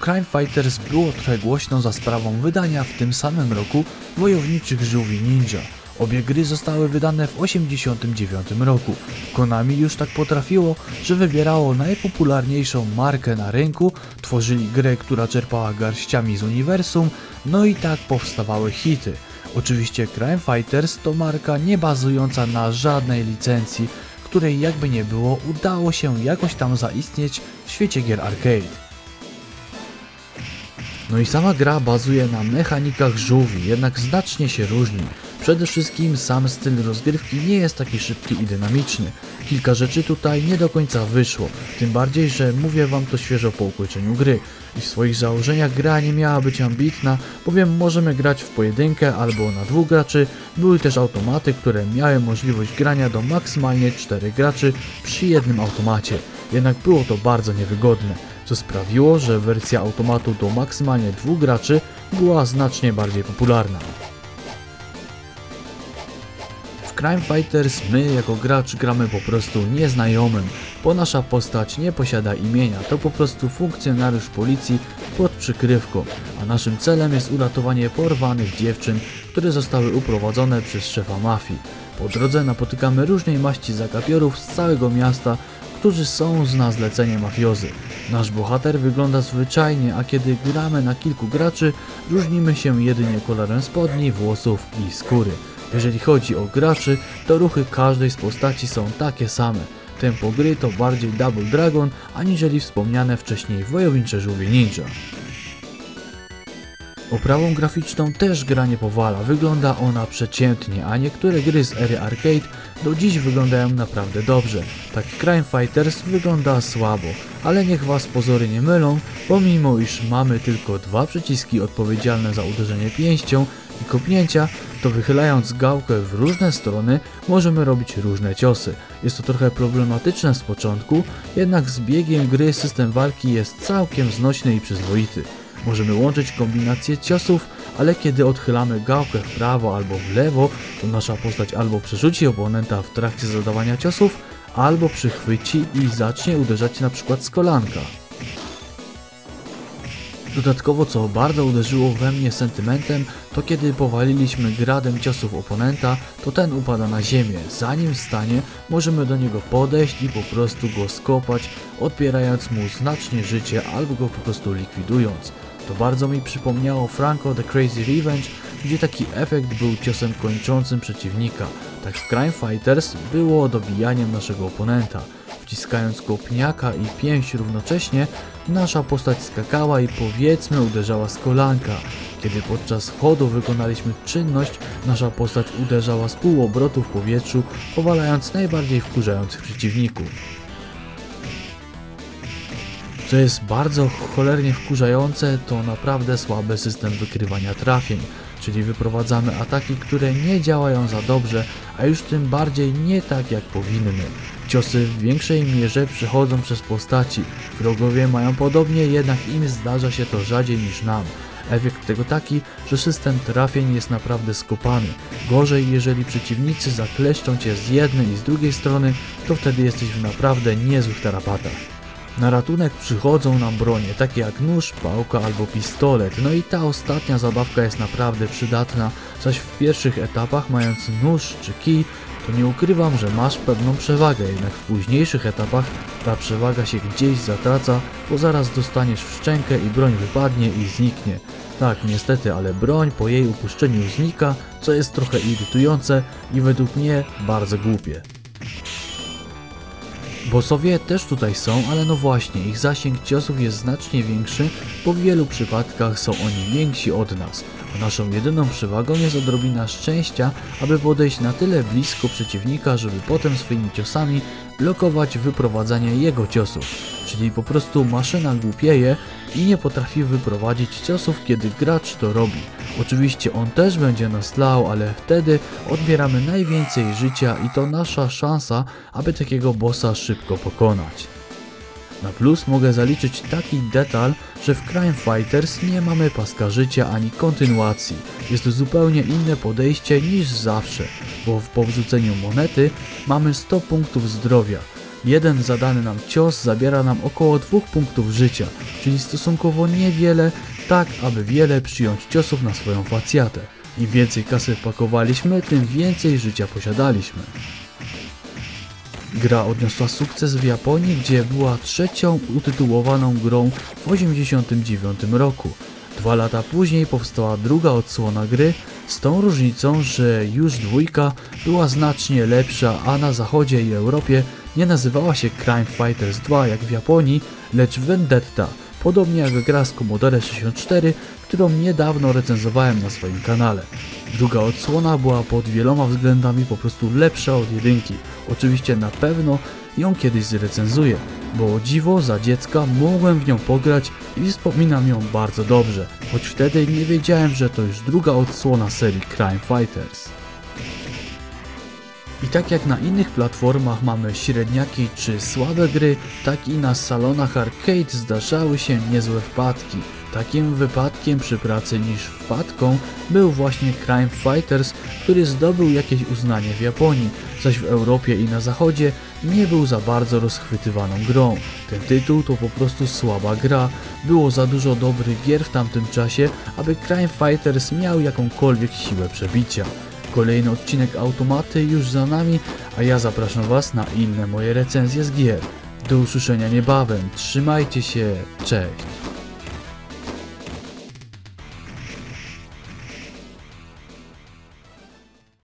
Crime Fighters było trochę głośno za sprawą wydania w tym samym roku Wojowniczych Żółwi Ninja. Obie gry zostały wydane w 1989 roku. Konami już tak potrafiło, że wybierało najpopularniejszą markę na rynku, tworzyli grę, która czerpała garściami z uniwersum, no i tak powstawały hity. Oczywiście Crime Fighters to marka nie bazująca na żadnej licencji, której jakby nie było udało się jakoś tam zaistnieć w świecie gier arcade. No i sama gra bazuje na mechanikach żółwi, jednak znacznie się różni. Przede wszystkim sam styl rozgrywki nie jest taki szybki i dynamiczny. Kilka rzeczy tutaj nie do końca wyszło, tym bardziej, że mówię wam to świeżo po ukończeniu gry. I w swoich założeniach gra nie miała być ambitna, bowiem możemy grać w pojedynkę albo na dwóch graczy. Były też automaty, które miały możliwość grania do maksymalnie czterech graczy przy jednym automacie. Jednak było to bardzo niewygodne co sprawiło, że wersja automatu do maksymalnie dwóch graczy była znacznie bardziej popularna. W Crime Fighters my jako gracz gramy po prostu nieznajomym, bo nasza postać nie posiada imienia, to po prostu funkcjonariusz policji pod przykrywką, a naszym celem jest uratowanie porwanych dziewczyn, które zostały uprowadzone przez szefa mafii. Po drodze napotykamy różnej maści zakapiorów z całego miasta, którzy są z na zlecenie mafiozy. Nasz bohater wygląda zwyczajnie, a kiedy gramy na kilku graczy, różnimy się jedynie kolorem spodni, włosów i skóry. Jeżeli chodzi o graczy, to ruchy każdej z postaci są takie same. Tempo gry to bardziej Double Dragon, aniżeli wspomniane wcześniej wojownicze żółwie ninja. Oprawą graficzną też gra nie powala, wygląda ona przeciętnie, a niektóre gry z ery arcade do dziś wyglądają naprawdę dobrze. Tak Crime Fighters wygląda słabo, ale niech was pozory nie mylą, pomimo iż mamy tylko dwa przyciski odpowiedzialne za uderzenie pięścią i kopnięcia, to wychylając gałkę w różne strony możemy robić różne ciosy. Jest to trochę problematyczne z początku, jednak z biegiem gry system walki jest całkiem znośny i przyzwoity. Możemy łączyć kombinacje ciosów, ale kiedy odchylamy gałkę w prawo albo w lewo, to nasza postać albo przerzuci oponenta w trakcie zadawania ciosów, albo przychwyci i zacznie uderzać przykład z kolanka. Dodatkowo co bardzo uderzyło we mnie sentymentem, to kiedy powaliliśmy gradem ciosów oponenta, to ten upada na ziemię. Zanim stanie, możemy do niego podejść i po prostu go skopać, odbierając mu znacznie życie albo go po prostu likwidując. To bardzo mi przypomniało Franco The Crazy Revenge, gdzie taki efekt był ciosem kończącym przeciwnika. Tak w Crime Fighters było dobijaniem naszego oponenta. Wciskając kopniaka i pięść równocześnie, nasza postać skakała i powiedzmy uderzała z kolanka. Kiedy podczas chodu wykonaliśmy czynność, nasza postać uderzała z półobrotu w powietrzu, powalając najbardziej wkurzających przeciwników. Co jest bardzo cholernie wkurzające, to naprawdę słaby system wykrywania trafień, czyli wyprowadzamy ataki, które nie działają za dobrze, a już tym bardziej nie tak jak powinny. Ciosy w większej mierze przechodzą przez postaci, wrogowie mają podobnie, jednak im zdarza się to rzadziej niż nam. Efekt tego taki, że system trafień jest naprawdę skopany. Gorzej, jeżeli przeciwnicy zakleszczą cię z jednej i z drugiej strony, to wtedy jesteś w naprawdę niezłych tarapatach. Na ratunek przychodzą nam bronie, takie jak nóż, pałka albo pistolet, no i ta ostatnia zabawka jest naprawdę przydatna, zaś w pierwszych etapach mając nóż czy kij, to nie ukrywam, że masz pewną przewagę, jednak w późniejszych etapach ta przewaga się gdzieś zatraca, bo zaraz dostaniesz w szczękę i broń wypadnie i zniknie. Tak, niestety, ale broń po jej upuszczeniu znika, co jest trochę irytujące i według mnie bardzo głupie. Bossowie też tutaj są, ale no właśnie, ich zasięg ciosów jest znacznie większy, bo w wielu przypadkach są oni więksi od nas. A naszą jedyną przewagą jest odrobina szczęścia, aby podejść na tyle blisko przeciwnika, żeby potem swoimi ciosami blokować wyprowadzanie jego ciosów. Czyli po prostu maszyna głupieje i nie potrafi wyprowadzić ciosów, kiedy gracz to robi. Oczywiście on też będzie nas lał, ale wtedy odbieramy najwięcej życia i to nasza szansa, aby takiego bossa szybko pokonać. Na plus mogę zaliczyć taki detal, że w Crime Fighters nie mamy paska życia ani kontynuacji. Jest to zupełnie inne podejście niż zawsze, bo w powrzuceniu monety mamy 100 punktów zdrowia. Jeden zadany nam cios zabiera nam około 2 punktów życia, czyli stosunkowo niewiele, tak aby wiele przyjąć ciosów na swoją facjatę. Im więcej kasy wpakowaliśmy, tym więcej życia posiadaliśmy. Gra odniosła sukces w Japonii, gdzie była trzecią utytułowaną grą w 1989 roku. Dwa lata później powstała druga odsłona gry, z tą różnicą, że już dwójka była znacznie lepsza, a na zachodzie i Europie nie nazywała się Crime Fighters 2 jak w Japonii, lecz Vendetta, podobnie jak gra z Commodore 64, którą niedawno recenzowałem na swoim kanale. Druga odsłona była pod wieloma względami po prostu lepsza od jedynki. Oczywiście na pewno ją kiedyś zrecenzuję, bo o dziwo za dziecka mogłem w nią pograć i wspominam ją bardzo dobrze, choć wtedy nie wiedziałem, że to już druga odsłona serii Crime Fighters. I tak jak na innych platformach mamy średniaki czy słabe gry, tak i na salonach arcade zdarzały się niezłe wpadki. Takim wypadkiem przy pracy niż wpadką był właśnie Crime Fighters, który zdobył jakieś uznanie w Japonii, zaś w Europie i na zachodzie nie był za bardzo rozchwytywaną grą. Ten tytuł to po prostu słaba gra, było za dużo dobrych gier w tamtym czasie, aby Crime Fighters miał jakąkolwiek siłę przebicia. Kolejny odcinek Automaty już za nami, a ja zapraszam Was na inne moje recenzje z gier. Do usłyszenia niebawem, trzymajcie się, cześć!